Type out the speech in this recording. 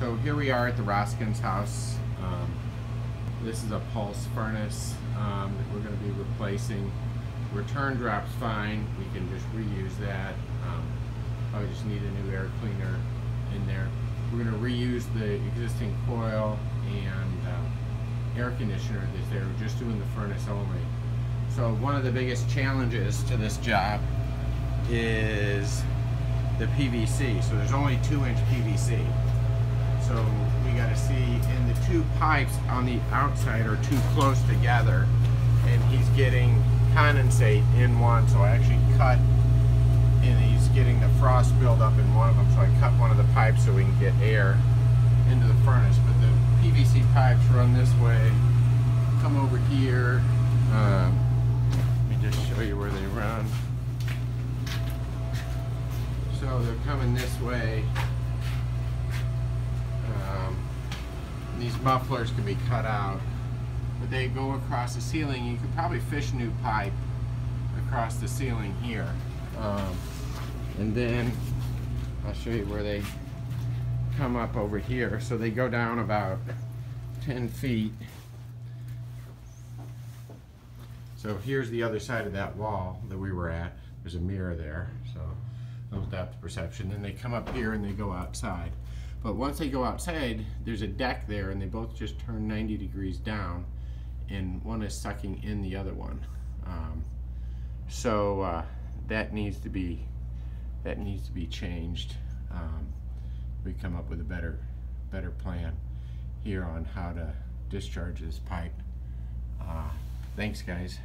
So here we are at the Roskins house. Um, this is a pulse furnace um, that we're going to be replacing. Return drop's fine. We can just reuse that. Um, probably just need a new air cleaner in there. We're going to reuse the existing coil and uh, air conditioner that's there. We're just doing the furnace only. So one of the biggest challenges to this job is the PVC. So there's only two inch PVC. So we got to see, and the two pipes on the outside are too close together, and he's getting condensate in one. So I actually cut, and he's getting the frost buildup in one of them. So I cut one of the pipes so we can get air into the furnace. But the PVC pipes run this way, come over here. Um, let me just show you where they run. So they're coming this way. Um, these mufflers can be cut out, but they go across the ceiling. You could probably fish new pipe across the ceiling here. Um, and then I'll show you where they come up over here. So they go down about 10 feet. So here's the other side of that wall that we were at. There's a mirror there, so no depth perception. Then they come up here and they go outside. But once they go outside, there's a deck there and they both just turn 90 degrees down and one is sucking in the other one. Um, so uh, that needs to be that needs to be changed. Um, we come up with a better better plan here on how to discharge this pipe. Uh, thanks guys.